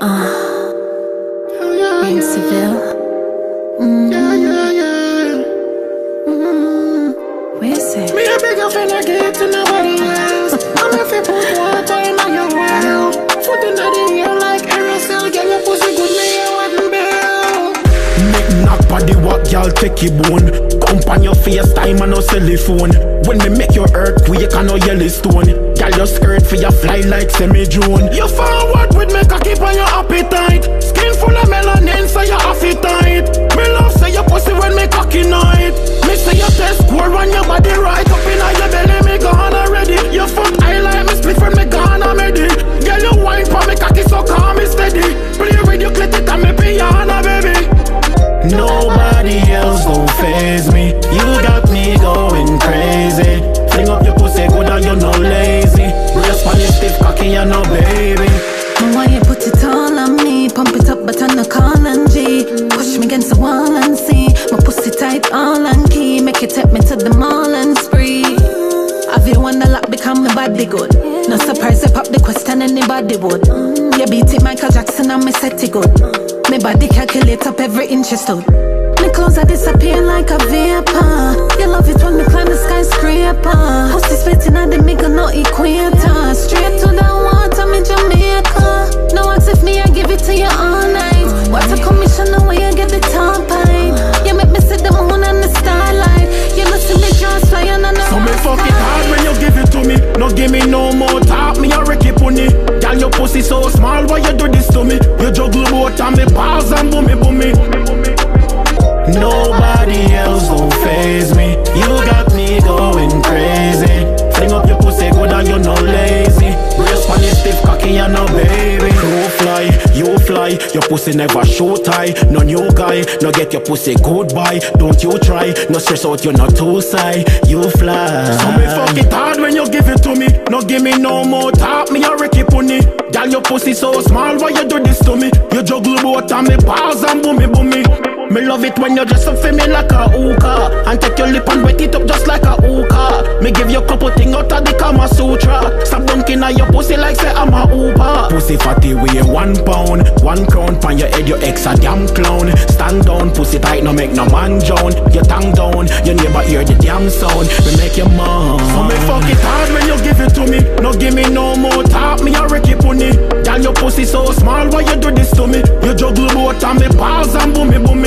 in Seville. Yeah, yeah, yeah. Where is it? Me a big up and I get to nobody else. I'm if you put water in your well. Foot in the air like aerosol. Get your pussy good, me a wedding bell. Make knock body what y'all take your bone Come on your FaceTime and no telephone When me make your earthquake and no Yellowstone Girl your skirt for your fly like semi-drone You forward with me cocky score when your body right up in your belly. Me gone already. You fuck I like me split when me gone already. Girl you wine for me cocky so calm and steady. Play with your and me piano baby. Nobody else gon' phase me You got me going crazy Fling up your pussy good and you're no lazy Brace on stiff cocky and no baby why you put it all on me? Pump it up, but I'm not calling G. Push me against the wall and see. My pussy tight, all on key. You take me to the mall and spree. Have you won the lock become my body good? No surprise, I pop the question anybody would. You beat it, Michael Jackson, and me set good. My body calculate up every inch you stood. My clothes are disappearing like a vapor. You love it when me climb the skyscraper. Pussy spitting at the middle, no equator. Straight to the give me no more talk, me a Ricky Pony Girl your pussy so small, why you do this to me? You juggle both and me balls and boomy boomy. Nobody else gon' phase me. You got Your pussy never show tie No new guy, no get your pussy goodbye Don't you try, no stress out you're not too shy You fly So me fuck it hard when you give it to me. No give me no more talk, me a Ricky Pony. Girl, your pussy so small, why you do this to me? You juggle both and me balls and boomy boomy. Me love it when you dress up for me like a hookah And take your lip and wet it up just like a hookah Me give you couple thing out of the Kama Sutra Stop dunking at your pussy like say I'm a Uber Pussy fatty your head, your ex a damn clown. Stand down, pussy tight, no make no man drown Your tongue down, your neighbor hear the damn sound. We make your mom. So me fuck it hard when you give it to me. No give me no more talk, me a Ricky Pony Girl, your pussy so small, why you do this to me? You juggle both on me balls and boom me boom